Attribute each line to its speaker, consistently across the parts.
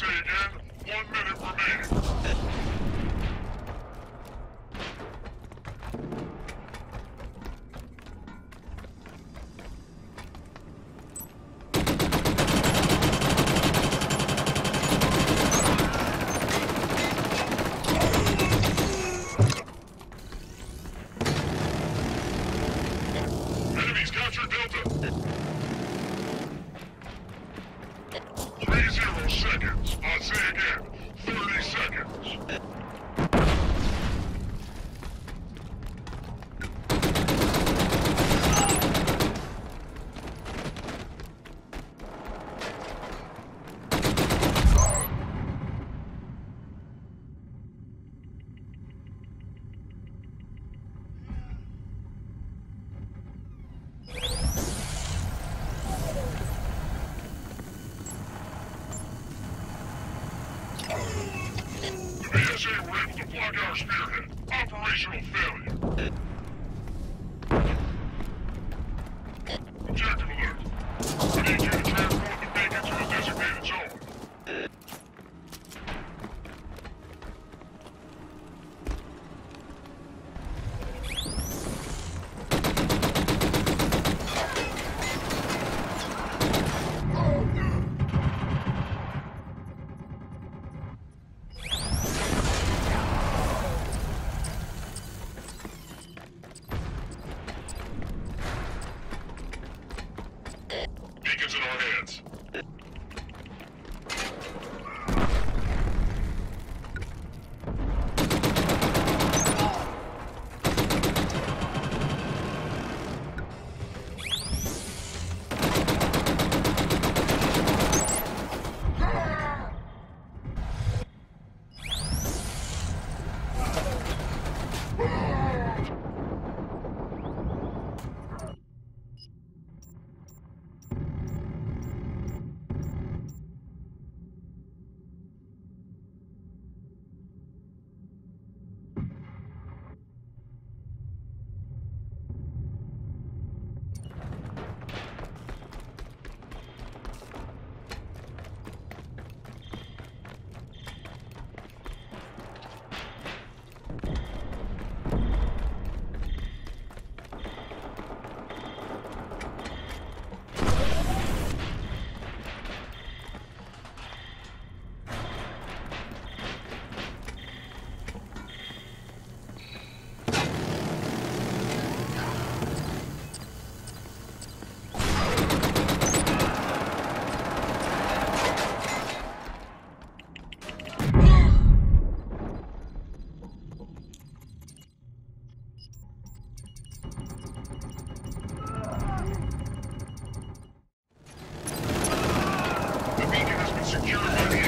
Speaker 1: say again, one minute remaining. Spearhead. Operational failure. Secure the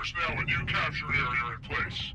Speaker 1: personnel in new capture area in place.